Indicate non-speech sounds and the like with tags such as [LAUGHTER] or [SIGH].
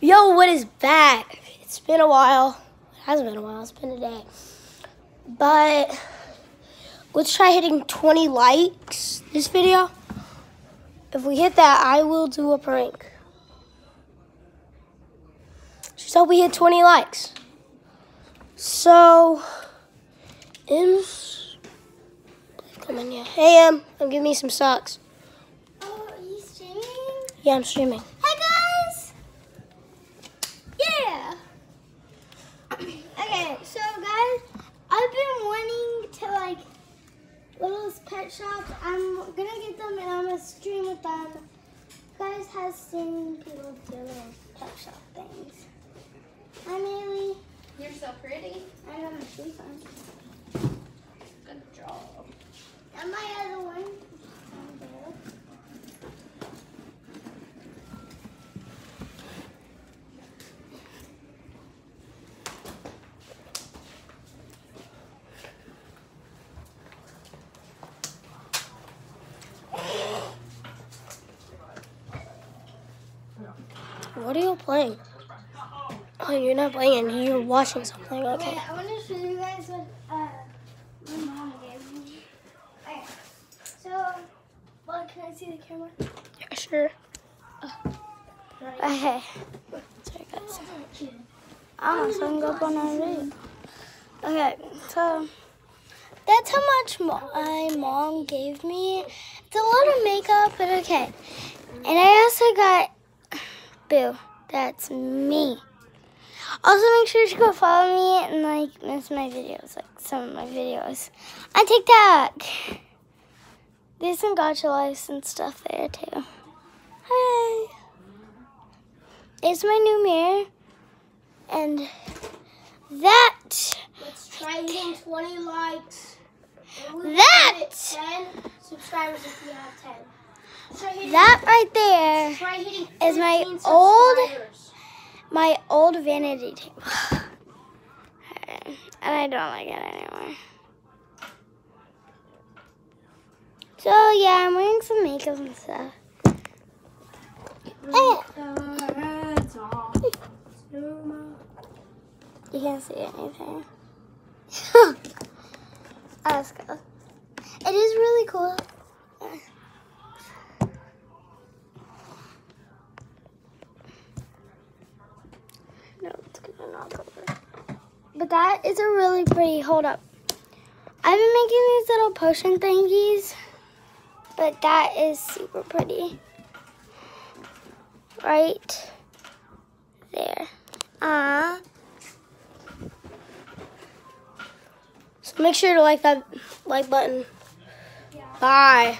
Yo, what is back? It's been a while. It hasn't been a while. It's been a day. But let's try hitting 20 likes this video. If we hit that, I will do a prank. Just hope we hit 20 likes. So, in come in here. Hey, Em, I'm giving me some socks. Oh, are you streaming? Yeah, I'm streaming. Hi guys! Yeah! okay, so guys, I've been wanting to like little pet shops. I'm gonna I'm gonna stream with them. You guys have seen people do little pet shop things. Hi Maylee. You're so pretty. I got my shoes on. Good job. And my other one. What are you playing? Oh, you're not playing. You're watching something. Okay. Okay, I want to show you guys what uh, my mom gave me. Okay, so, well, can I see the camera? Yeah, sure. Right. Okay. Sorry, guys. Ah, so I can go up on. Okay, so that's how much my mom gave me. It's a lot of makeup, but okay. And I also got Boo. That's me. Also, make sure to go follow me and like miss my videos, like some of my videos on TikTok. There's some Gacha lives and stuff there too. Hi. It's my new mirror, and that Let's try hitting 20 likes. That- can 10 subscribers if you have 10. That right there is my old- my old vanity table. [SIGHS] and I don't like it anymore. So yeah, I'm wearing some makeup and stuff. Eh. [LAUGHS] You can't see anything. Let's go. It is really cool. No, knock over. But that is a really pretty. Hold up. I've been making these little potion thingies, but that is super pretty. Right there. Ah. So make sure to like that like button. Bye.